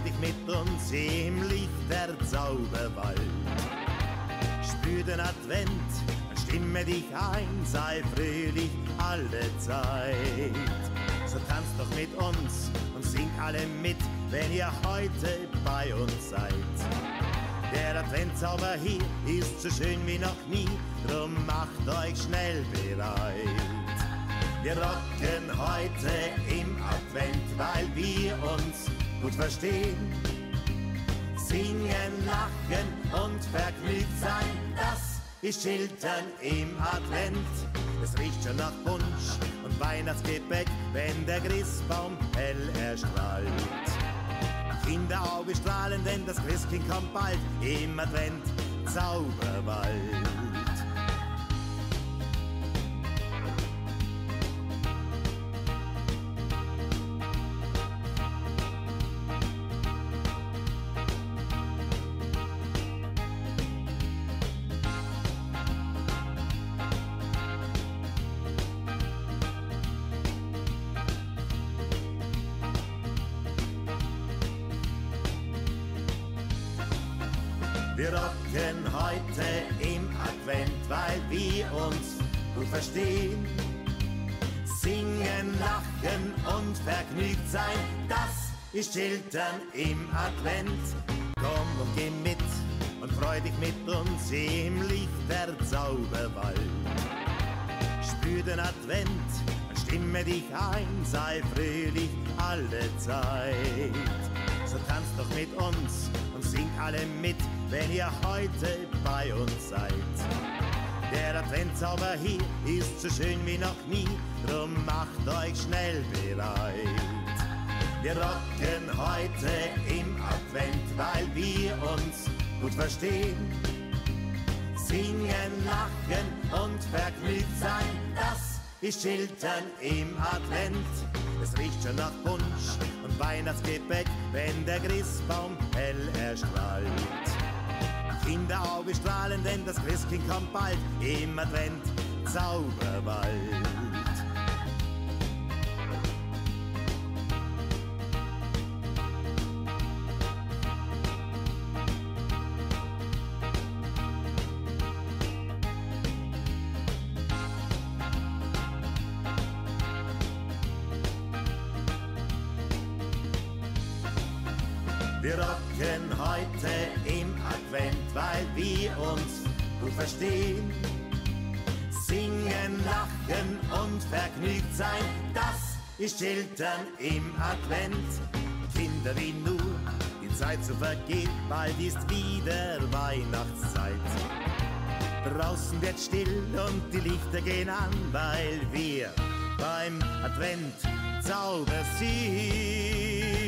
dich mit uns im Licht der Zauberwald. Spür den Advent, stimme dich ein, sei fröhlich alle Zeit. So tanzt doch mit uns und singt alle mit, wenn ihr heute bei uns seid. Der Adventzauber hier ist so schön wie noch nie, drum macht euch schnell bereit. Wir rocken heute im Advent, weil wir uns gut verstehen. Singen, lachen und vergnügt sein, das ist Chiltern im Advent. Es riecht schon nach Punsch und Weihnachtsgebäck, wenn der Christbaum hell erstrahlt. Kinderauge strahlen, denn das Christkind kommt bald im Advent Zauberwald. Wir rocken heute im Advent, weil wir uns gut verstehen. Singen, lachen und vergnügt sein, das ist Chiltern im Advent. Komm und geh mit und freu dich mit uns im Licht der Zauberwald. Spür den Advent, stimme dich ein, sei fröhlich alle Zeit. So tanzt doch mit uns und alle mit, wenn ihr heute bei uns seid. Der Adventszauber hier ist so schön wie noch nie, drum macht euch schnell bereit. Wir rocken heute im Advent, weil wir uns gut verstehen. Singen, lachen und vergnügt sein, das ist Chiltern im Advent. Es riecht schon nach Punsch und Weihnachtsgebäck, wenn der Christbaum hell erstrahlt. Kinderauge strahlen, denn das Christkind kommt bald im Advent Zauberwald. Wir rocken heute im Advent, weil wir uns gut verstehen. Singen, lachen und vergnügt sein, das ist Chiltern im Advent. Kinder wie nur, die Zeit so vergeht, bald ist wieder Weihnachtszeit. Draußen wird still und die Lichter gehen an, weil wir beim Advent Zauber sind.